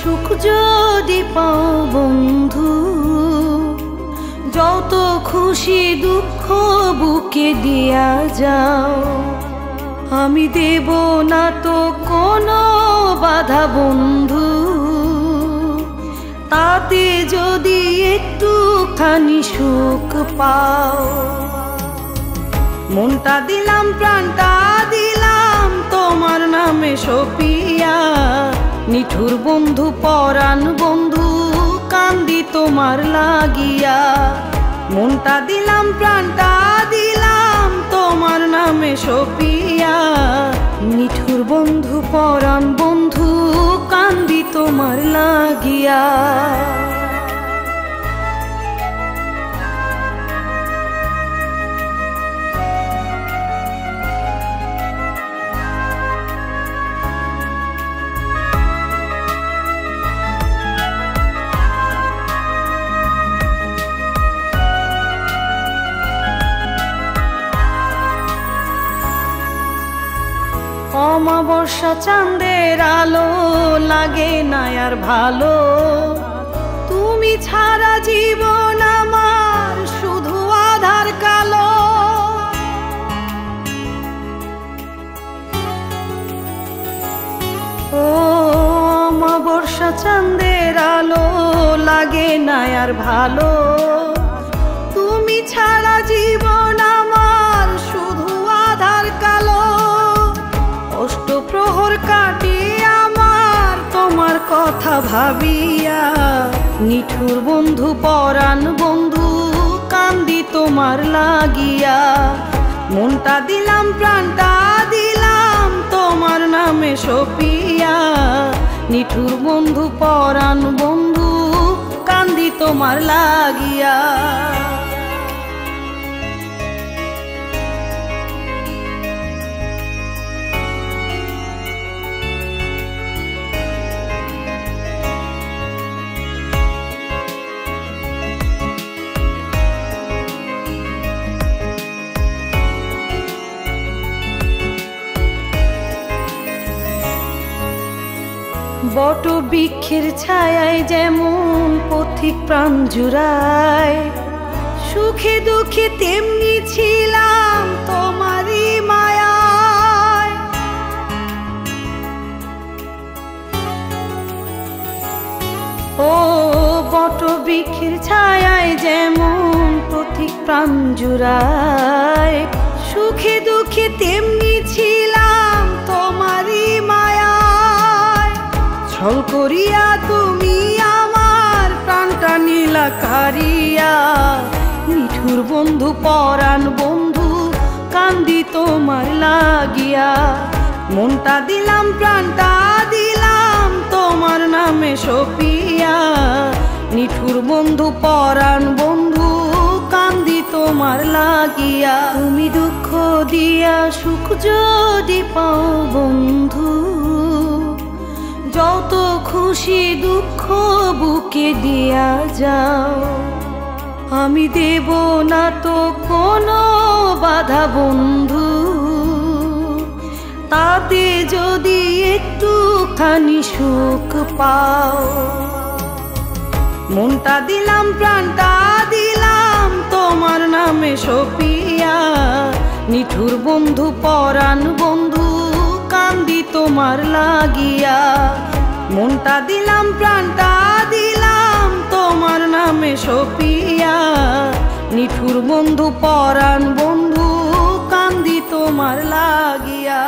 সুখ যদি পাও বন্ধু, যত খুশি দুঃখ বুকে দিয়া যাও। আমি দেব না তো কোনো বাধা বন্ধু, তাতে যদি একটুখানি সুখ পাও। মনটা দিলাম, প্রাণটা দিলাম, তোমার নামে সপিয়া নিঠুর বন্ধু, পরাণ বন্ধু, কান্দি তোমার লাগিয়া। মনটা দিলাম, প্রাণটা দিলাম, তোমার নামে সপিয়া। নিঠুর বন্ধু, পরাণ বন্ধু, কান্দি তোমার লাগিয়া। অমাবস্যা চাঁদের আলো লাগে না আর ভালো। তুমি ছাড়া জীবন আমার শুধু আধার কালো। ও অমাবস্যা চাঁদের আলো লাগে না আর ভালো। তুমি ছাড়া জীবন আমার ভাবিয়া, নিঠুর বন্ধু, পরাণ বন্ধু, কান্দি তোমার লাগিয়া। মনটা দিলাম, প্রাণটা দিলাম, তোমার নামে সপিয়া। নিঠুর বন্ধু, পরাণ বন্ধু, কান্দি তোমার লাগিয়া। বট বৃক্ষের ছায়ায় যেমন পথিক প্রাণ জুড়ায়, সুখে দুঃখে তেমনি ছিলাম তোমারই মায়ায়। ও বট বৃক্ষের ছায়ায় যেমন পথিক প্রাণ জুড়ায়, সুখে দুঃখে তেমনি ছল করিয়া তুমি আমার প্রাণটা নীলা কারিয়া। নিঠুর বন্ধু, পরাণ বন্ধু, কান্দি তোমার লাগিয়া। মনটা দিলাম, প্রাণটা দিলাম, তোমার নামে সপিয়া। নিঠুর বন্ধু, পরাণ বন্ধু, কান্দি তোমার লাগিয়া। তুমি দুঃখ দিয়া সুখ যদি পাও বন্ধু। খুশি দুঃখ বুকে দিয়া যাও। আমি দেব না তো কোনো বাধা, বন্ধু। তাতে যদি একটুখানি সুখ পাও। মনটা দিলাম, প্রাণটা দিলাম, তোমার নামে সপিয়া। নিঠুর বন্ধু, পরাণ বন্ধু, কান্দি তোমার লাগিয়া। মনটা দিলাম প্রাণটা দিলাম তোমার নামে সপিয়া। নিঠুর বন্ধু পরাণ বন্ধু কান্দি তোমার লাগিয়া।